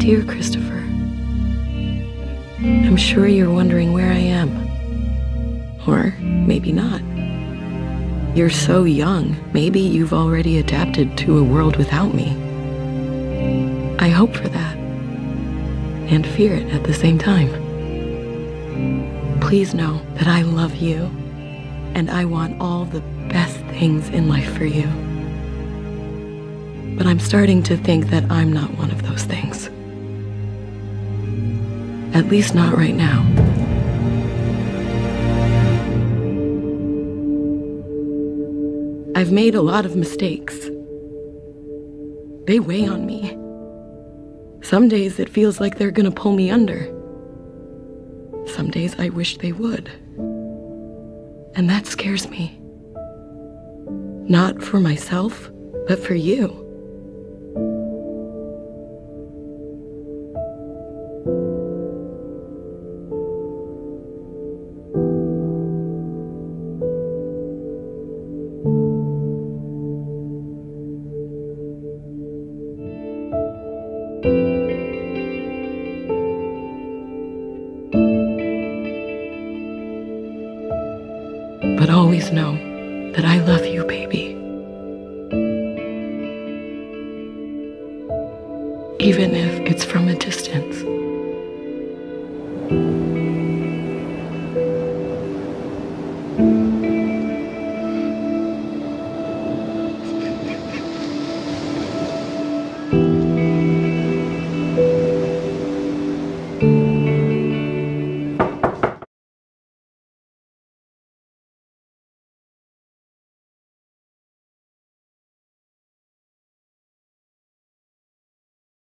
Dear Christopher, I'm sure you're wondering where I am. Or maybe not. You're so young, maybe you've already adapted to a world without me. I hope for that. And fear it at the same time. Please know that I love you, and I want all the best things in life for you. But I'm starting to think that I'm not one of those things. At least not right now. I've made a lot of mistakes. They weigh on me. Some days it feels like they're gonna pull me under. Some days I wish they would. And that scares me. Not for myself, but for you. always know that I love you, baby. Even if it's from a distance.